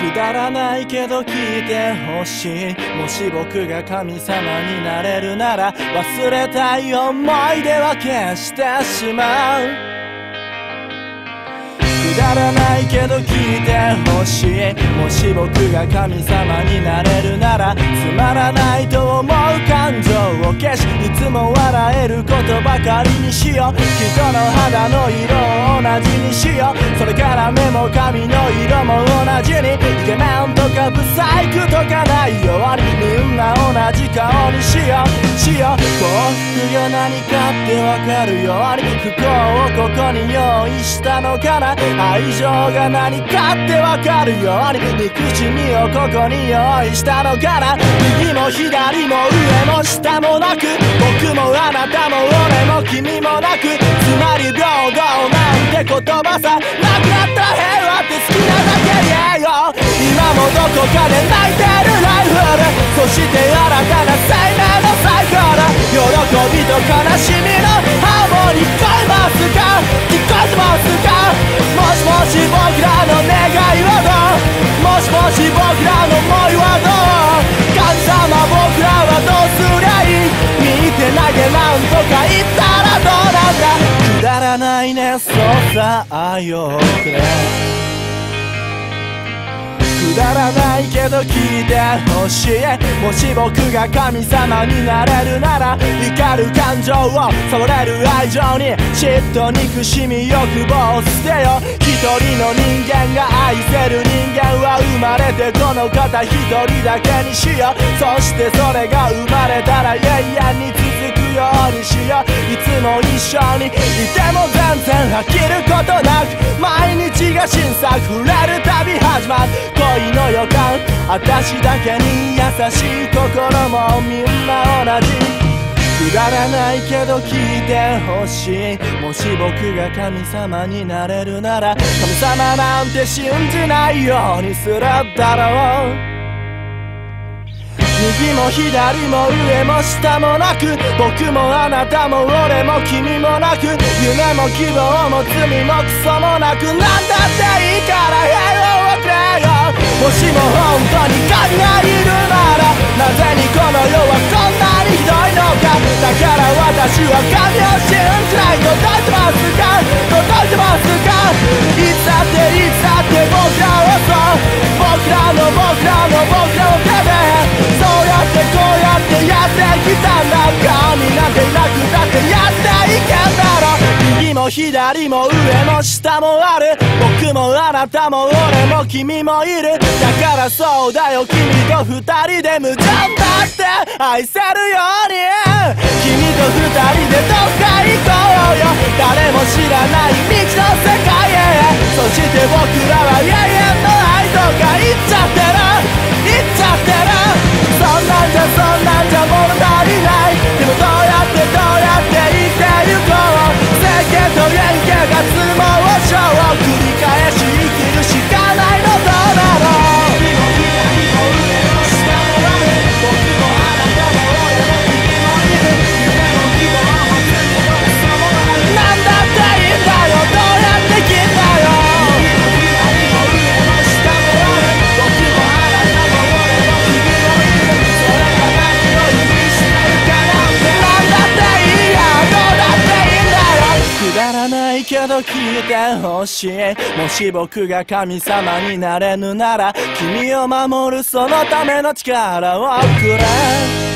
くだらないけど聞いてほしい。もし僕が神様になれるなら忘れたい思い出は消してしまう。だらないけど聞いてほしい。もし僕が神様になれるならつまらないと思う感情を消しいつも笑えることばかりにしよう。人の肌の色を同じにしよう。それから目も髪の色も同じに。よ。幸福が何かってわかるように不幸をここに用意したのかな。愛情が何かってわかるように憎しみをここに用意したのかな。右も左も上も下もなく僕もあなたも俺も君もなくつまり平等なんて言葉さなくなった平和って好きなだけ言えよ。今もどこかで泣いてるライフル。そして新たな悲しみのハーモニー聞こえますか？聞こえてますか？もしもし僕らの願いはどう？もしもし僕らの思いはどう？神様僕らはどうすりゃいい？見て投げなんとか言ったらどうなんだ？くだらないね。そうさ愛をくれ。くだらないけど聞いてほしいもし僕が神様になれるなら怒る感情を触れる愛情に。嫉妬憎しみ欲望を捨てよ。一人の人間が愛せる人間は生まれてこの方一人だけにしよう。そしてそれが生まれたら永遠に続く。ようにしよういつも一緒にいても全然飽きることなく毎日が新作触れるたび始まる。恋の予感。私だけに優しい心もみんな同じくだらないけど聞いてほしい。もし僕が神様になれるなら神様なんて信じないようにするだろう。右も左も上も下もなく僕もあなたも俺も君もなく夢も希望も罪もクソもなく何だっていいから平和をくれよもしも本当に神がいるならなぜにこの世はこんなにひどいのかだから私は神を信じない届い。てますか左も上も下もある。僕もあなたも俺も君もいる。だからそうだよ君と二人で無残だって。愛せるように。君と二人でどっか行こうよ。誰も知らない未知の世界へ。そして僕らは永遠の愛とか言っちゃってる。言っちゃってる。そんなんじゃそんなんけど聞いてほしいもし僕が神様になれぬなら君を守るそのための力をくれ